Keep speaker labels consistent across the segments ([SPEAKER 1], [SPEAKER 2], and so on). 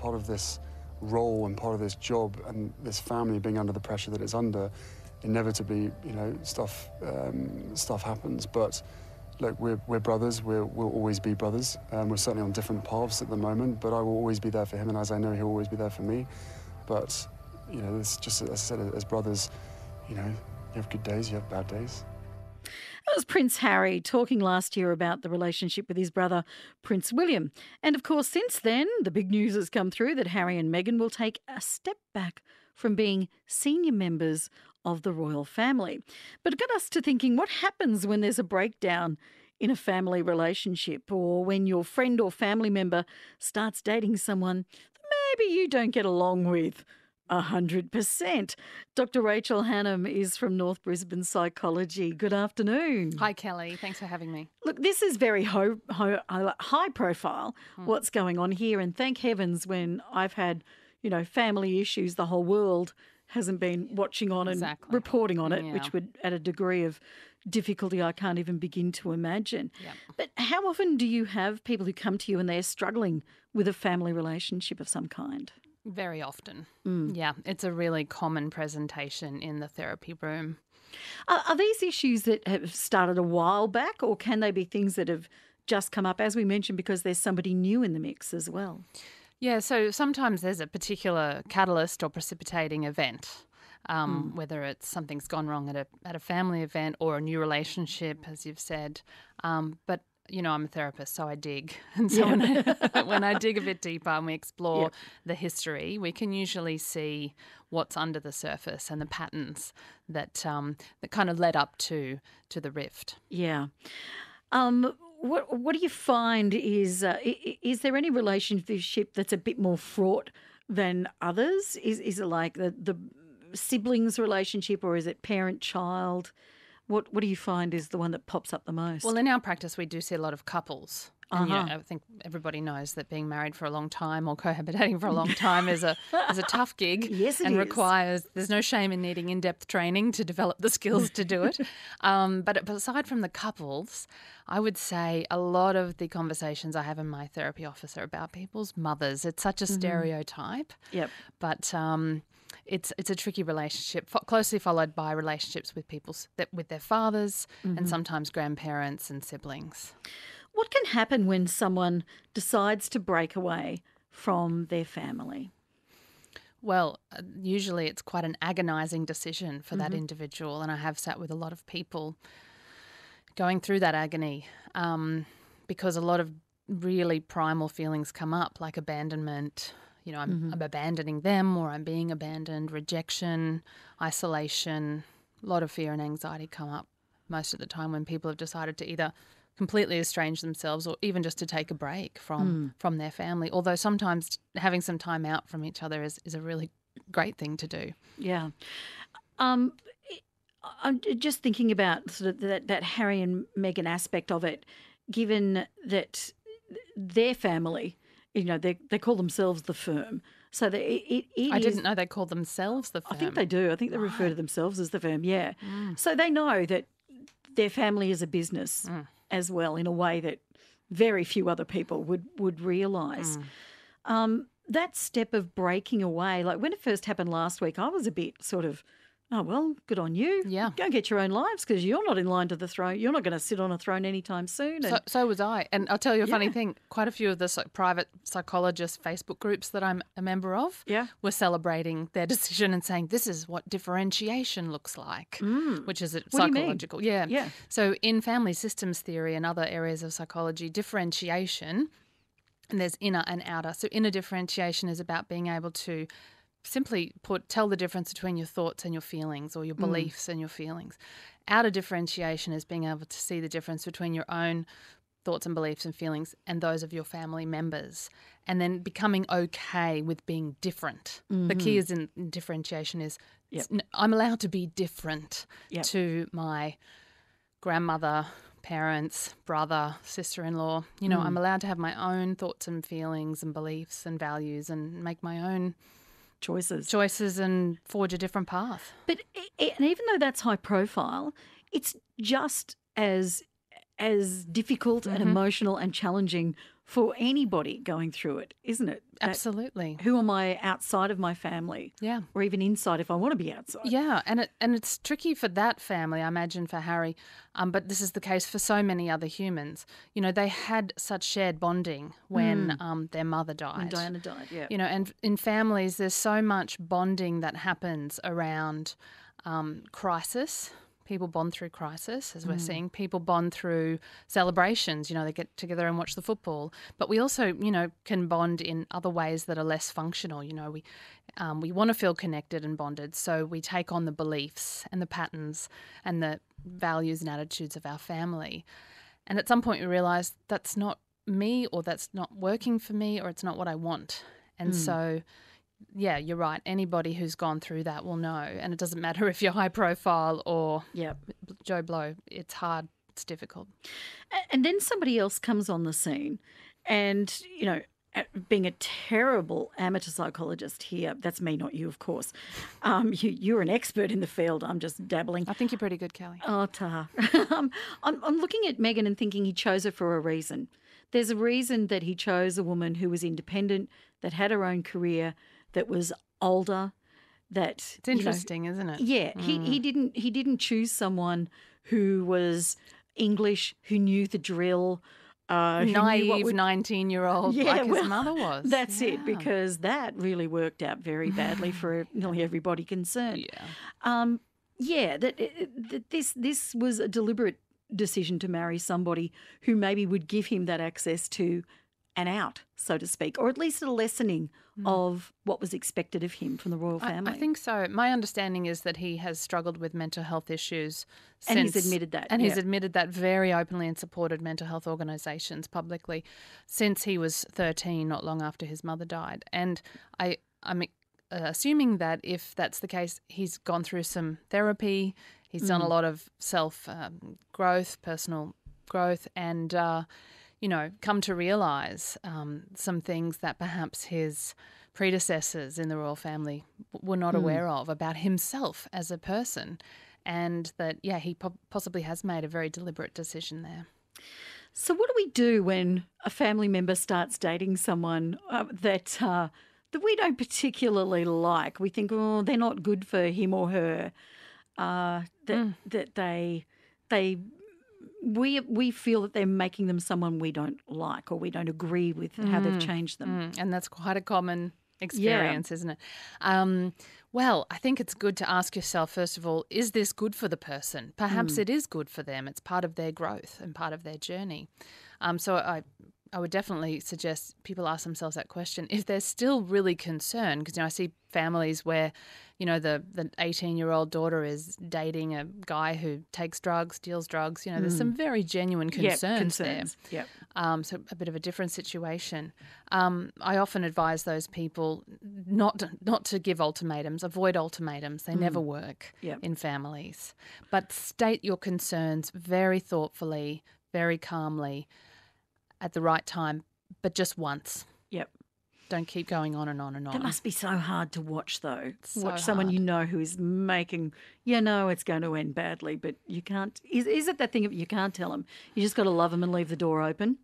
[SPEAKER 1] part of this role and part of this job and this family being under the pressure that it's under, inevitably, you know, stuff um, stuff happens. But look, we're, we're brothers. We're, we'll always be brothers. Um, we're certainly on different paths at the moment, but I will always be there for him, and as I know he'll always be there for me. But you know, it's just as I said, as brothers, you know, you have good days, you have bad days.
[SPEAKER 2] That was Prince Harry talking last year about the relationship with his brother, Prince William. And of course, since then, the big news has come through that Harry and Meghan will take a step back from being senior members of the royal family. But it got us to thinking what happens when there's a breakdown in a family relationship or when your friend or family member starts dating someone that maybe you don't get along with. A hundred percent. Dr. Rachel Hannam is from North Brisbane Psychology. Good afternoon.
[SPEAKER 3] Hi, Kelly. Thanks for having me.
[SPEAKER 2] Look, this is very ho- ho- high profile. Hmm. What's going on here? And thank heavens when I've had, you know, family issues, the whole world hasn't been watching on and reporting on it, yeah. which would add a degree of difficulty I can't even begin to imagine. Yep. But how often do you have people who come to you and they're struggling with a family relationship of some kind?
[SPEAKER 3] Very often. Mm. Yeah, it's a really common presentation in the therapy room.
[SPEAKER 2] Are, are these issues that have started a while back, or can they be things that have just come up, as we mentioned, because there's somebody new in the mix as well?
[SPEAKER 3] Yeah, so sometimes there's a particular catalyst or precipitating event. Um, mm. Whether it's something's gone wrong at a at a family event or a new relationship, as you've said, um, but you know, I'm a therapist, so I dig. And so yeah. when, I, when I dig a bit deeper and we explore yep. the history, we can usually see what's under the surface and the patterns that um, that kind of led up to to the rift.
[SPEAKER 2] Yeah. Um, what what do you find is uh, is there any relationship that's a bit more fraught than others? Is is it like the the siblings relationship or is it parent child? What what do you find is the one that pops up the most?
[SPEAKER 3] Well, in our practice, we do see a lot of couples. And uh-huh. I think everybody knows that being married for a long time or cohabitating for a long time is a is a tough gig.
[SPEAKER 2] yes,
[SPEAKER 3] and
[SPEAKER 2] is.
[SPEAKER 3] requires. There's no shame in needing in depth training to develop the skills to do it. Um, but aside from the couples, I would say a lot of the conversations I have in my therapy office are about people's mothers. It's such a mm-hmm. stereotype.
[SPEAKER 2] Yep.
[SPEAKER 3] But um, it's it's a tricky relationship, fo- closely followed by relationships with people that with their fathers mm-hmm. and sometimes grandparents and siblings.
[SPEAKER 2] What can happen when someone decides to break away from their family?
[SPEAKER 3] Well, uh, usually it's quite an agonizing decision for mm-hmm. that individual, and I have sat with a lot of people going through that agony um, because a lot of really primal feelings come up, like abandonment, you know, I'm, mm-hmm. I'm abandoning them or I'm being abandoned, rejection, isolation, a lot of fear and anxiety come up most of the time when people have decided to either completely estrange themselves or even just to take a break from mm. from their family although sometimes having some time out from each other is, is a really great thing to do
[SPEAKER 2] yeah um, i'm just thinking about sort of that, that harry and meghan aspect of it given that their family you know, they they call themselves the firm. So they, it, it
[SPEAKER 3] I
[SPEAKER 2] is,
[SPEAKER 3] didn't know they called themselves the firm.
[SPEAKER 2] I think they do. I think they right. refer to themselves as the firm. Yeah. Mm. So they know that their family is a business mm. as well, in a way that very few other people would would realise. Mm. Um, that step of breaking away, like when it first happened last week, I was a bit sort of Oh, well, good on you.
[SPEAKER 3] Yeah.
[SPEAKER 2] Go get your own lives because you're not in line to the throne. You're not going to sit on a throne anytime soon.
[SPEAKER 3] So, so was I. And I'll tell you a yeah. funny thing quite a few of the private psychologist Facebook groups that I'm a member of
[SPEAKER 2] yeah.
[SPEAKER 3] were celebrating their decision and saying, this is what differentiation looks like,
[SPEAKER 2] mm.
[SPEAKER 3] which is a psychological.
[SPEAKER 2] Yeah.
[SPEAKER 3] Yeah. So in family systems theory and other areas of psychology, differentiation, and there's inner and outer. So inner differentiation is about being able to simply put, tell the difference between your thoughts and your feelings or your mm. beliefs mm. and your feelings. Outer differentiation is being able to see the difference between your own thoughts and beliefs and feelings and those of your family members and then becoming okay with being different mm-hmm. the key mm-hmm. is in differentiation is yep. i'm allowed to be different yep. to my grandmother parents brother sister-in-law you know mm. i'm allowed to have my own thoughts and feelings and beliefs and values and make my own
[SPEAKER 2] choices.
[SPEAKER 3] Choices and forge a different path.
[SPEAKER 2] But and even though that's high profile, it's just as as difficult mm-hmm. and emotional and challenging for anybody going through it, isn't it? That
[SPEAKER 3] Absolutely.
[SPEAKER 2] who am I outside of my family,
[SPEAKER 3] Yeah.
[SPEAKER 2] or even inside if I want to be outside?
[SPEAKER 3] Yeah, and it and it's tricky for that family, I imagine, for Harry. Um, but this is the case for so many other humans. You know, they had such shared bonding when um, their mother died.
[SPEAKER 2] When Diana died, yeah.
[SPEAKER 3] You know, and in families, there's so much bonding that happens around um, crisis. People bond through crisis, as we're seeing. People bond through celebrations. You know, they get together and watch the football. But we also, you know, can bond in other ways that are less functional. You know, we um, we want to feel connected and bonded, so we take on the beliefs and the patterns and the values and attitudes of our family. And at some point, we realize that's not me, or that's not working for me, or it's not what I want. And so, yeah, you're right. Anybody who's gone through that will know. And it doesn't matter if you're high profile or
[SPEAKER 2] yeah.
[SPEAKER 3] Joe Blow. It's hard. It's difficult.
[SPEAKER 2] And then somebody else comes on the scene, and you know, being a terrible amateur psychologist here, that's me, not you, of course. Um, you, you're an expert in the field. I'm just dabbling.
[SPEAKER 3] I think you're pretty good, Kelly.
[SPEAKER 2] Oh, ta. um, I'm, I'm looking at Meghan and thinking he chose her for a reason. There's a reason that he chose a woman who was independent, that had her own career, that was older, that
[SPEAKER 3] It's
[SPEAKER 2] you know,
[SPEAKER 3] interesting, isn't it?
[SPEAKER 2] yeah, he, he didn't he didn't choose someone who was English, who knew the drill, uh, who knew what
[SPEAKER 3] Naive
[SPEAKER 2] would-
[SPEAKER 3] 19 year old
[SPEAKER 2] Yeah,
[SPEAKER 3] like his mother was.
[SPEAKER 2] That's it, because that really worked out very badly for nearly everybody concerned.
[SPEAKER 3] Yeah.
[SPEAKER 2] Um, yeah, that, that this this was a deliberate decision to marry somebody who maybe would give him that access to an out, so to speak, or at least a lessening of what was expected of him from the royal
[SPEAKER 3] Hmm. I-
[SPEAKER 2] family.
[SPEAKER 3] I, think so. My understanding is that he has struggled with mental health issues.
[SPEAKER 2] And he's admitted that,
[SPEAKER 3] And he's admitted that very openly and supported mental health organisations publicly since he was 13, not long after his mother died. And I, I'm uh, assuming that if that's the case, he's gone through some therapy, he's done a
[SPEAKER 2] Mm.
[SPEAKER 3] lot of self um, growth, personal growth, and, uh, you know, come to realise um, some things that perhaps his predecessors in the royal family were not aware of about himself as a person. And that, yeah, he po- possibly has made a very deliberate decision there.
[SPEAKER 2] So, what do we do when a family member starts dating someone uh, that uh, that we don't particularly like? We think, oh, they're not good for him or her. Uh, that that they they we we feel that they're making them someone we don't like or we don't agree with how they've changed them.
[SPEAKER 3] Mm, and that's quite a common experience, isn't it? Um, well, I think it's good to ask yourself, first of all, is this good for the person? Perhaps it is good for them. It's part of their growth and part of their journey. Um, so I, I would definitely suggest people ask themselves that question if they're still really concerned. Because you know, I see families where, you know, the the eighteen year old daughter is dating a guy who takes drugs, deals drugs. You know, there's some very genuine concerns, there.
[SPEAKER 2] concerns. Yeah.
[SPEAKER 3] Um, so a bit of a different situation. Um, I often advise those people not to, not to give ultimatums. Avoid ultimatums; they never work
[SPEAKER 2] Yep.
[SPEAKER 3] in families. But state your concerns very thoughtfully, very calmly, at the right time, but just once.
[SPEAKER 2] Yep.
[SPEAKER 3] Don't keep going on and on and on.
[SPEAKER 2] That must be so hard to watch, though.
[SPEAKER 3] So
[SPEAKER 2] watch someone
[SPEAKER 3] hard.
[SPEAKER 2] you know who is making, you know, it's going to end badly, but you can't. Is, is it that thing of you can't tell them? You just got to love them and leave the door open.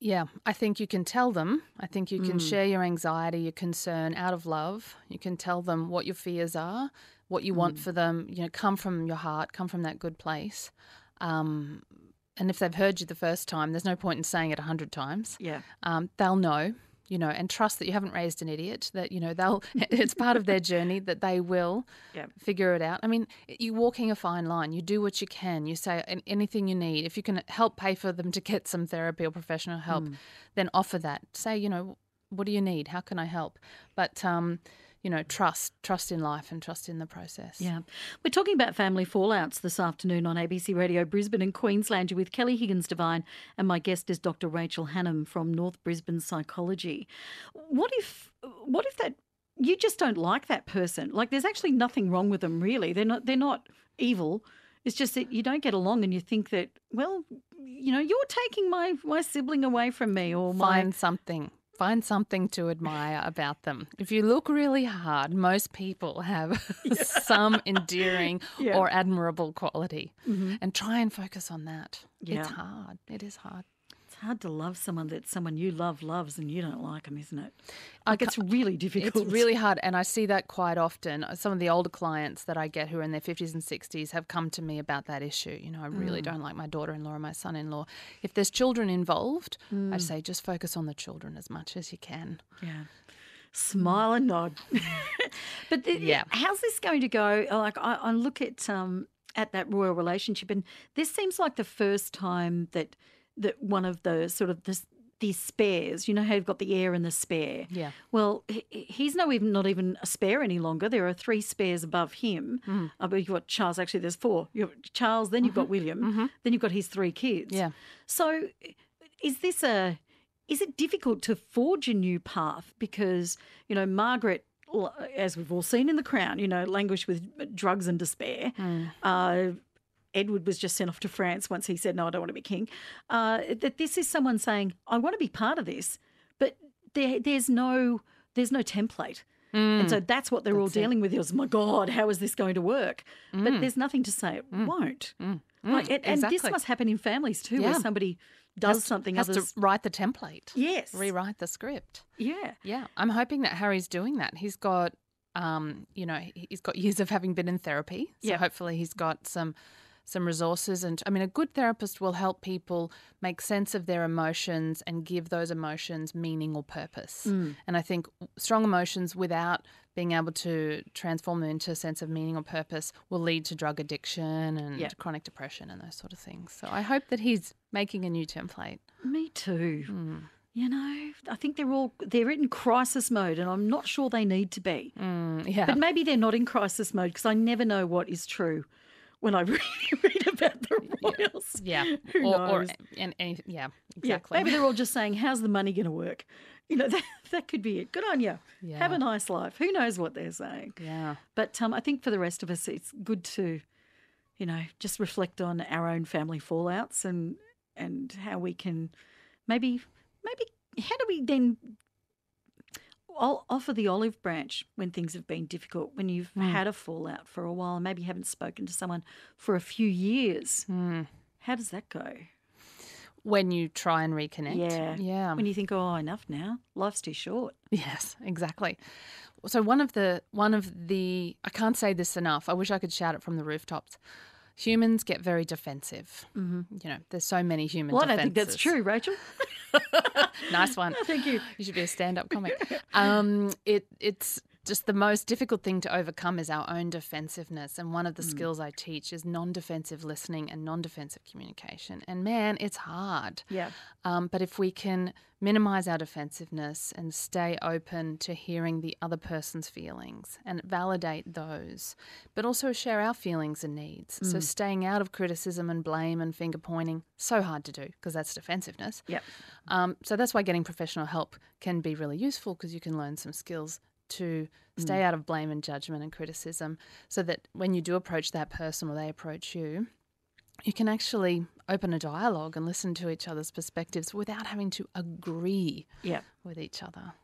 [SPEAKER 3] Yeah, I think you can tell them. I think you can share your anxiety, your concern out of love. You can tell them what your fears are, what you want for them. You know, come from your heart, come from that good place. Um, and if they've heard you the first time, there's no point in saying it a hundred times.
[SPEAKER 2] Yeah.
[SPEAKER 3] Um, they'll know, you know, and trust that you haven't raised an idiot. That you know they'll. it's part of their journey that they will
[SPEAKER 2] Yeah.
[SPEAKER 3] figure it out. I mean, you're walking a fine line. You do what you can. You say anything you need. If you can help pay for them to get some therapy or professional help, then offer that. Say, you know, what do you need? How can I help? But um, you know, trust, trust in life and trust in the process.
[SPEAKER 2] Yeah. We're talking about family fallouts this afternoon on ABC Radio Brisbane and Queensland. You're with Kelly Higgins Devine, and my guest is Dr. Rachel Hannam from North Brisbane Psychology. What if, what if that, you just don't like that person? Like there's actually nothing wrong with them, really. They're not, they're not evil. It's just that you don't get along and you think that, well, you know, you're taking my, my sibling away from me or my.
[SPEAKER 3] Find something. Find something to admire about them. If you look really hard, most people have some endearing
[SPEAKER 2] Yeah.
[SPEAKER 3] or admirable quality. Mm-hmm. And try and focus on that.
[SPEAKER 2] Yeah.
[SPEAKER 3] It's hard. It is hard.
[SPEAKER 2] It's hard to love someone that someone you love loves and you don't like them, isn't it? Like it's really difficult.
[SPEAKER 3] It's really hard, and I see that quite often. Some of the older clients that I get who are in their 50s and 60s have come to me about that issue. You know, I really
[SPEAKER 2] Mm.
[SPEAKER 3] don't like my daughter in law or my son in law. If there's children involved,
[SPEAKER 2] Mm.
[SPEAKER 3] I'd say just focus on the children as much as you can.
[SPEAKER 2] Yeah. Smile and nod. but the,
[SPEAKER 3] Yeah.
[SPEAKER 2] how's this going to go? Like I, I look at um at that royal relationship, and this seems like the first time that that one of the sort of this these spares, you know how you've got the heir and the spare.
[SPEAKER 3] Yeah.
[SPEAKER 2] Well, he's no even not even a spare any longer. There are three spares above him.
[SPEAKER 3] Mm.
[SPEAKER 2] Uh, but you've got Charles. Actually, there's four. You've got Charles, then you've got William, then you've got his three kids.
[SPEAKER 3] Mm-hmm. Yeah.
[SPEAKER 2] So, is this a is it difficult to forge a new path because you know Margaret, as we've all seen in The Crown, you know, languished with drugs and despair.
[SPEAKER 3] Hmm.
[SPEAKER 2] Uh, Edward was just sent off to France once he said, "No, I don't want to be king." Uh, that this is someone saying, "I want to be part of this," but there, there's no there's no template. And so that's what they're all
[SPEAKER 3] Hmm. That's it.
[SPEAKER 2] dealing with. Is my God, how is this going to work? But there's nothing to say it won't. Like, and, and this
[SPEAKER 3] Hmm.
[SPEAKER 2] must happen in families too, where somebody does something
[SPEAKER 3] has
[SPEAKER 2] others.
[SPEAKER 3] to write the template.
[SPEAKER 2] Yes.
[SPEAKER 3] Rewrite the script.
[SPEAKER 2] Yeah.
[SPEAKER 3] Yeah, I'm hoping that Harry's doing that. He's got, um, you know, he- he's got years of having been in therapy, so
[SPEAKER 2] Yeah.
[SPEAKER 3] hopefully he's got some some resources. And I mean, a good therapist will help people make sense of their emotions and give those emotions meaning or purpose.
[SPEAKER 2] Mm.
[SPEAKER 3] And I think strong emotions without being able to transform them into a sense of meaning or purpose will lead to drug addiction and
[SPEAKER 2] Yeah.
[SPEAKER 3] chronic depression and those sort of things. So I hope that he's making a new template.
[SPEAKER 2] Me too.
[SPEAKER 3] Mm.
[SPEAKER 2] You know, I think they're all they're in crisis mode, and I'm not sure they need to be.
[SPEAKER 3] Mm, yeah.
[SPEAKER 2] But maybe they're not in crisis mode because I never know what is true when I read, read about the royals.
[SPEAKER 3] Yeah.
[SPEAKER 2] Who
[SPEAKER 3] or, or
[SPEAKER 2] knows?
[SPEAKER 3] and, and yeah,
[SPEAKER 2] Yeah,
[SPEAKER 3] exactly.
[SPEAKER 2] maybe they're all just saying, "How's the money going to work?" You know, that, that could be it. Good on you.
[SPEAKER 3] Yeah.
[SPEAKER 2] Have a nice life. Who knows what they're saying?
[SPEAKER 3] yeah.
[SPEAKER 2] But um, I think for the rest of us, it's good to, you know, just reflect on our own family fallouts and and how we can maybe maybe how do we then o- offer the olive branch when things have been difficult when you've had a fallout for a while and maybe you haven't spoken to someone for a few years
[SPEAKER 3] Mm.
[SPEAKER 2] how does that go
[SPEAKER 3] When you try and reconnect.
[SPEAKER 2] yeah
[SPEAKER 3] Yeah.
[SPEAKER 2] when you think oh enough now life's too short
[SPEAKER 3] Yes, exactly. So one of the one of the I can't say this enough. I wish I could shout it from the rooftops. Humans get very defensive. Mm-hmm. You know, there's so many human.
[SPEAKER 2] well i don't think that's true rachel
[SPEAKER 3] nice one.
[SPEAKER 2] thank you
[SPEAKER 3] You should be a stand-up comic. Um, it it's just the most difficult thing to overcome is our own defensiveness, and one of the
[SPEAKER 2] Mm.
[SPEAKER 3] skills I teach is non-defensive listening and non-defensive communication. And man, it's hard.
[SPEAKER 2] yeah
[SPEAKER 3] Um, but if we can minimize our defensiveness and stay open to hearing the other person's feelings and validate those, but also share our feelings and needs. So staying out of criticism and blame and finger pointing, so hard to do because that's defensiveness.
[SPEAKER 2] yeah
[SPEAKER 3] Um, so that's why getting professional help can be really useful because you can learn some skills to mm. stay out of blame and judgment and criticism so that when you do approach that person or they approach you, you can actually open a dialogue and listen to each other's perspectives without having to agree
[SPEAKER 2] yeah
[SPEAKER 3] with each other.